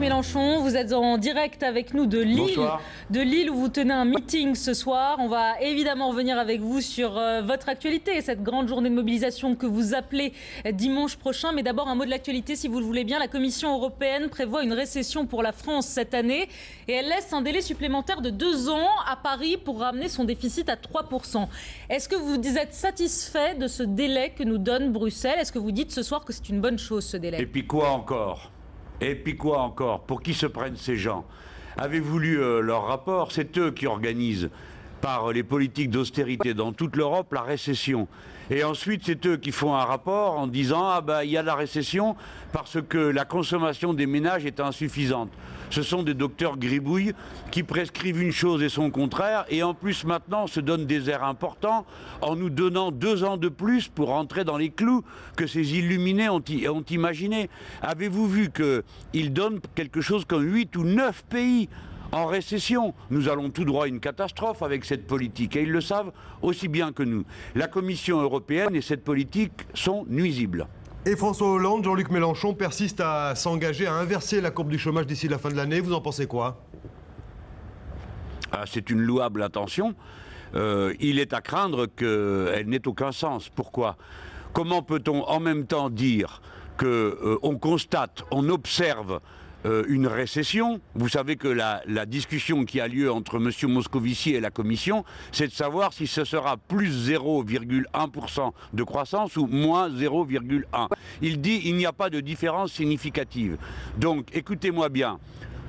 Mélenchon, vous êtes en direct avec nous de Lille, de Lille où vous tenez un meeting ce soir. On va évidemment revenir avec vous sur euh, votre actualité, cette grande journée de mobilisation que vous appelez dimanche prochain. Mais d'abord un mot de l'actualité, si vous le voulez bien. La Commission européenne prévoit une récession pour la France cette année et elle laisse un délai supplémentaire de deux ans à Paris pour ramener son déficit à 3%. Est-ce que vous êtes satisfait de ce délai que nous donne Bruxelles? Est-ce que vous dites ce soir que c'est une bonne chose ce délai? Et puis quoi encore? Et puis quoi encore? Pour qui se prennent ces gens? Avez-vous lu euh, leur rapport? C'est eux qui organisent par les politiques d'austérité dans toute l'Europe la récession. Et ensuite, c'est eux qui font un rapport en disant ah ben il y a la récession parce que la consommation des ménages est insuffisante. Ce sont des docteurs gribouilles qui prescrivent une chose et son contraire, et en plus maintenant se donnent des airs importants en nous donnant deux ans de plus pour entrer dans les clous que ces illuminés ont, ont. Avez-vous vu qu'ils donnent quelque chose comme huit ou neuf pays en récession. Nous allons tout droit à une catastrophe avec cette politique et ils le savent aussi bien que nous. La Commission européenne et cette politique sont nuisibles. Et François Hollande, Jean-Luc Mélenchon persistent à s'engager à inverser la courbe du chômage d'ici la fin de l'année. Vous en pensez quoi? Ah, C'est une louable intention. Euh, il est à craindre qu'elle n'ait aucun sens. Pourquoi? Comment peut-on en même temps dire qu'on euh, constate, on observe euh, une récession. Vous savez que la, discussion qui a lieu entre M. Moscovici et la Commission, c'est de savoir si ce sera plus 0,1% de croissance ou moins 0,1%. Il dit il n'y a pas de différence significative. Donc écoutez-moi bien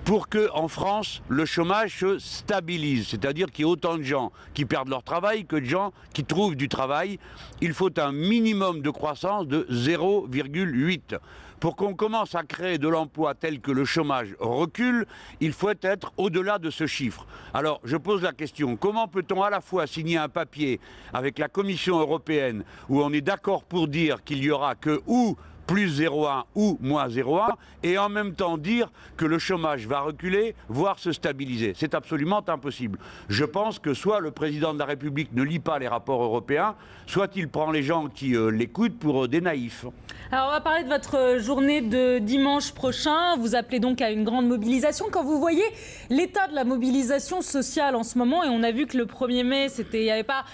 pour que en France le chômage se stabilise, c'est-à-dire qu'il y ait autant de gens qui perdent leur travail que de gens qui trouvent du travail, il faut un minimum de croissance de 0,8. Pour qu'on commence à créer de l'emploi tel que le chômage recule, il faut être au-delà de ce chiffre. Alors, je pose la question, comment peut-on à la fois signer un papier avec la Commission européenne où on est d'accord pour dire qu'il y aura que ou plus 0,1 ou moins 0,1, et en même temps dire que le chômage va reculer, voire se stabiliser. C'est absolument impossible. Je pense que soit le président de la République ne lit pas les rapports européens, soit il prend les gens qui euh, l'écoutent pour euh, des naïfs. Alors on va parler de votre euh, journée de dimanche prochain. Vous appelez donc à une grande mobilisation. Quand vous voyez l'état de la mobilisation sociale en ce moment, et on a vu que le 1er mai, il n'y avait pas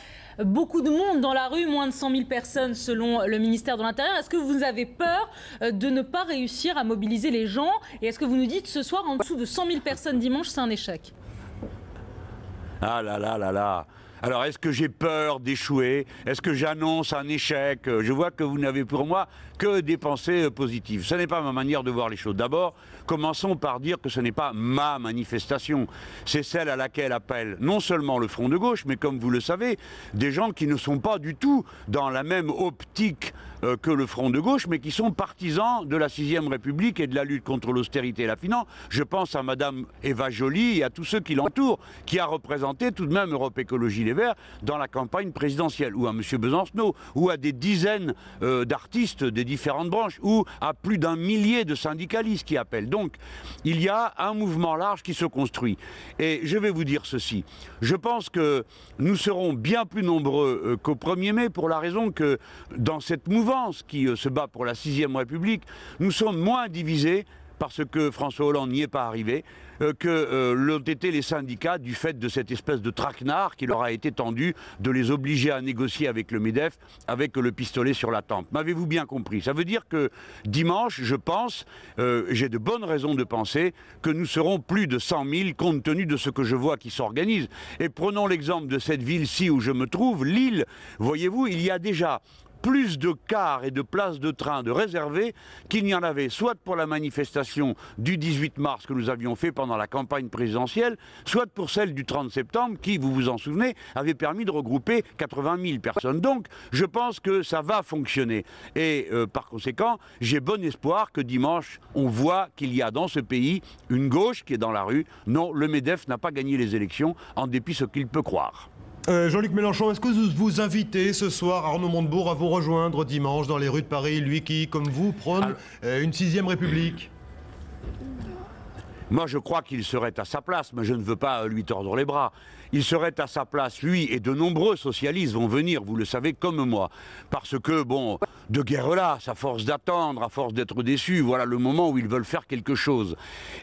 beaucoup de monde dans la rue, moins de 100 000 personnes selon le ministère de l'Intérieur. Est-ce que vous avez peur euh, de ne pas réussir à mobiliser les gens? Et est-ce que vous nous dites ce soir, en dessous de 100 000 personnes dimanche, c'est un échec? Ah là là là là. Alors, est-ce que j'ai peur d'échouer? Est-ce que j'annonce un échec? Je vois que vous n'avez pour moi que des pensées positives. Ce n'est pas ma manière de voir les choses. D'abord, commençons par dire que ce n'est pas ma manifestation. C'est celle à laquelle appelle non seulement le Front de gauche, mais comme vous le savez, des gens qui ne sont pas du tout dans la même optique euh, que le Front de gauche, mais qui sont partisans de la Sixième République et de la lutte contre l'austérité et la finance. Je pense à Madame Eva Joly et à tous ceux qui l'entourent, qui a représenté tout de même Europe Écologie Les Verts dans la campagne présidentielle, ou à M. Besancenot, ou à des dizaines euh, d'artistes des différentes branches, ou à plus d'un millier de syndicalistes qui appellent. Donc, il y a un mouvement large qui se construit. Et je vais vous dire ceci. Je pense que nous serons bien plus nombreux euh, qu'au 1er mai pour la raison que dans cette mouvement qui euh, se bat pour la sixième République, nous sommes moins divisés parce que François Hollande n'y est pas arrivé, euh, que euh, l'ont été les syndicats du fait de cette espèce de traquenard qui leur a été tendu de les obliger à négocier avec le MEDEF avec le pistolet sur la tempe. M'avez-vous bien compris? Ça veut dire que dimanche, je pense, j'ai de bonnes raisons de penser que nous serons plus de 100 000 compte tenu de ce que je vois qui s'organise. Et prenons l'exemple de cette ville-ci où je me trouve, Lille. Voyez-vous, il y a déjà plus de cars et de places de train de réservés qu'il n'y en avait, soit pour la manifestation du 18 mars que nous avions fait pendant la campagne présidentielle, soit pour celle du 30 septembre qui, vous vous en souvenez, avait permis de regrouper 80 000 personnes. Donc, je pense que ça va fonctionner. Et euh, par conséquent, j'ai bon espoir que dimanche, on voit qu'il y a dans ce pays une gauche qui est dans la rue. Non, le MEDEF n'a pas gagné les élections, en dépit de ce qu'il peut croire. Euh, Jean-Luc Mélenchon, est-ce que vous vous invitez ce soir, Arnaud Montebourg, à vous rejoindre dimanche dans les rues de Paris, lui qui, comme vous, prône euh, une sixième République? Moi, je crois qu'il serait à sa place, mais je ne veux pas lui tordre les bras. Il serait à sa place, lui, et de nombreux socialistes vont venir, vous le savez, comme moi. Parce que, bon, de guerre-là, à force d'attendre, à force d'être déçus, voilà le moment où ils veulent faire quelque chose.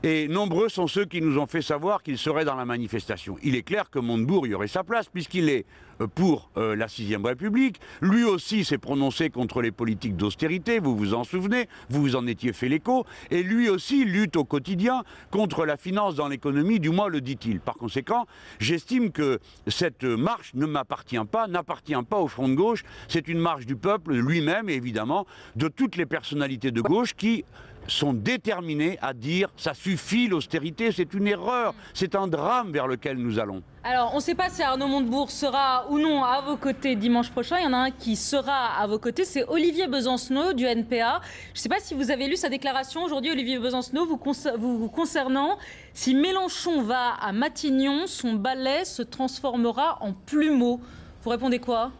Et nombreux sont ceux qui nous ont fait savoir qu'ils seraient dans la manifestation. Il est clair que Montebourg y aurait sa place, puisqu'il est euh, pour euh, la Sixième République. Lui aussi s'est prononcé contre les politiques d'austérité, vous vous en souvenez, vous vous en étiez fait l'écho, et lui aussi lutte au quotidien contre la finance dans l'économie, du moins le dit-il. Par conséquent, j'estime que cette marche ne m'appartient pas, n'appartient pas au Front de gauche, c'est une marche du peuple lui-même évidemment de toutes les personnalités de gauche qui sont déterminés à dire ça suffit l'austérité, c'est une erreur, c'est un drame vers lequel nous allons. Alors, on ne sait pas si Arnaud Montebourg sera ou non à vos côtés dimanche prochain. Il y en a un qui sera à vos côtés, c'est Olivier Besancenot du NPA. Je ne sais pas si vous avez lu sa déclaration aujourd'hui, Olivier Besancenot, vous, vous concernant. Si Mélenchon va à Matignon, son balai se transformera en plumeau. Vous répondez quoi?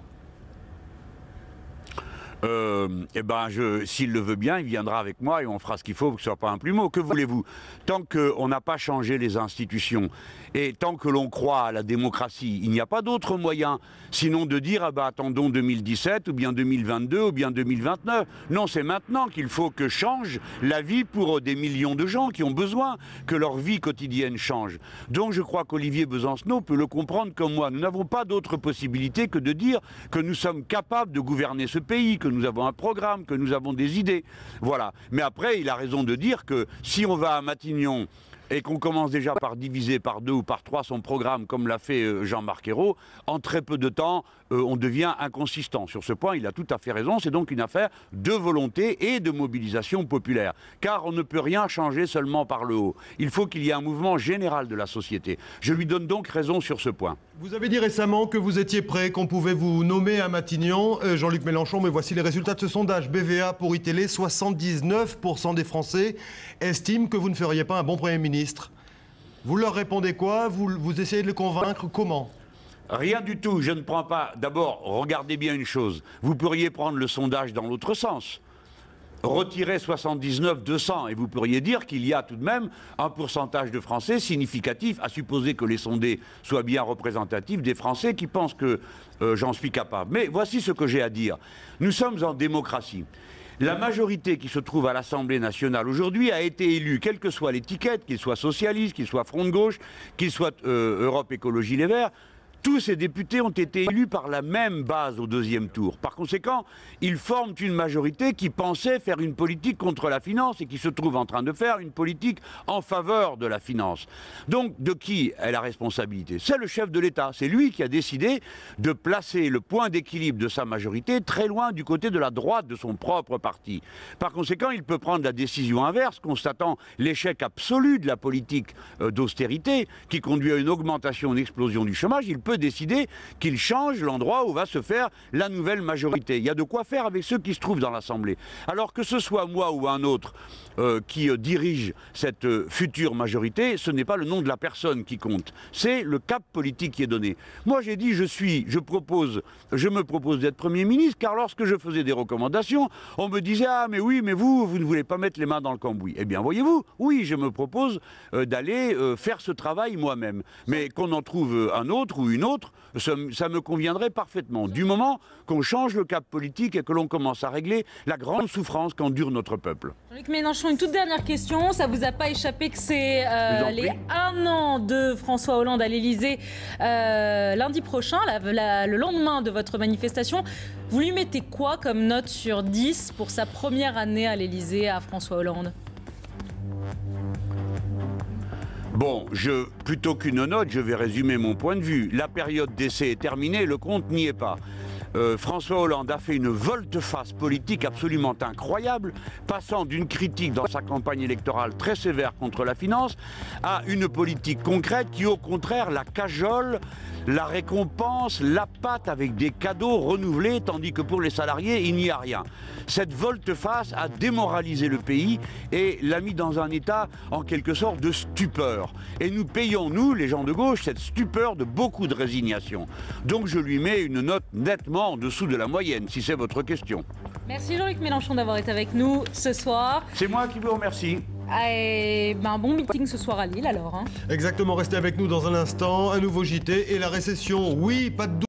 Euh, eh ben, s'il le veut bien, il viendra avec moi et on fera ce qu'il faut pour que ce soit pas un plumeau. Que voulez-vous? Tant qu'on n'a pas changé les institutions et tant que l'on croit à la démocratie, il n'y a pas d'autre moyen sinon de dire ah ben, attendons 2017 ou bien 2022 ou bien 2029. Non, c'est maintenant qu'il faut que change la vie pour des millions de gens qui ont besoin que leur vie quotidienne change. Donc je crois qu'Olivier Besancenot peut le comprendre comme moi. Nous n'avons pas d'autre possibilité que de dire que nous sommes capables de gouverner ce pays, que nous avons un programme, que nous avons des idées. Voilà. Mais après, il a raison de dire que si on va à Matignon et qu'on commence déjà par diviser par deux ou par trois son programme, comme l'a fait euh, Jean-Marc Ayrault, en très peu de temps, on devient inconsistant. Sur ce point, il a tout à fait raison. C'est donc une affaire de volonté et de mobilisation populaire. Car on ne peut rien changer seulement par le haut. Il faut qu'il y ait un mouvement général de la société. Je lui donne donc raison sur ce point. Vous avez dit récemment que vous étiez prêt, qu'on pouvait vous nommer à Matignon, euh, Jean-Luc Mélenchon, mais voici les résultats de ce sondage. BVA pour ITélé, 79% des Français estiment que vous ne feriez pas un bon Premier ministre. Vous leur répondez quoi? Vous, vous essayez de les convaincre comment? Rien du tout. Je ne prends pas. D'abord, regardez bien une chose. Vous pourriez prendre le sondage dans l'autre sens retirer 79 200 et vous pourriez dire qu'il y a tout de même un pourcentage de Français significatif, à supposer que les sondés soient bien représentatifs des Français qui pensent que euh, j'en suis capable. Mais voici ce que j'ai à dire. Nous sommes en démocratie. La majorité qui se trouve à l'Assemblée nationale aujourd'hui a été élue, quelle que soit l'étiquette, qu'il soit socialiste, qu'il soit Front de gauche, qu'il soit euh, Europe Écologie Les Verts, tous ces députés ont été élus par la même base au deuxième tour. Par conséquent, ils forment une majorité qui pensait faire une politique contre la finance et qui se trouve en train de faire une politique en faveur de la finance. Donc, de qui est la responsabilité? C'est le chef de l'État. C'est lui qui a décidé de placer le point d'équilibre de sa majorité très loin du côté de la droite de son propre parti. Par conséquent, il peut prendre la décision inverse, constatant l'échec absolu de la politique euh, d'austérité qui conduit à une augmentation, une explosion du chômage. Il peut décider qu'il change l'endroit où va se faire la nouvelle majorité. Il y a de quoi faire avec ceux qui se trouvent dans l'Assemblée. Alors que ce soit moi ou un autre euh, qui euh, dirige cette euh, future majorité, ce n'est pas le nom de la personne qui compte, c'est le cap politique qui est donné. Moi j'ai dit je suis, je propose, je me propose d'être Premier ministre, car lorsque je faisais des recommandations, on me disait ah mais oui mais vous, vous ne voulez pas mettre les mains dans le cambouis. Eh bien voyez-vous, oui je me propose d'aller faire ce travail moi-même. Mais qu'on en trouve un autre ou une autre, ça, me conviendrait parfaitement. Du moment qu'on change le cap politique et que l'on commence à régler la grande souffrance qu'endure notre peuple. Jean-Luc Mélenchon, une toute dernière question. Ça vous a pas échappé que c'est euh, les un an de François Hollande à l'Elysée euh, lundi prochain, le lendemain de votre manifestation. Vous lui mettez quoi comme note sur 10 pour sa première année à l'Elysée à François Hollande? Bon, je, plutôt qu'une note, je vais résumer mon point de vue. La période d'essai est terminée, le compte n'y est pas. Euh, François Hollande a fait une volte-face politique absolument incroyable, passant d'une critique dans sa campagne électorale très sévère contre la finance à une politique concrète qui, au contraire, la cajole, la récompense, la pâte avec des cadeaux renouvelés, tandis que pour les salariés, il n'y a rien. Cette volte-face a démoralisé le pays et l'a mis dans un état, en quelque sorte, de stupeur. Et nous payons, nous, les gens de gauche, cette stupeur de beaucoup de résignation. Donc je lui mets une note nettement en dessous de la moyenne, si c'est votre question. Merci Jean-Luc Mélenchon d'avoir été avec nous ce soir. C'est moi qui vous remercie. Et ben, bon meeting ce soir à Lille alors. Hein. Exactement, restez avec nous dans un instant. Un nouveau JT et la récession. Oui, pas de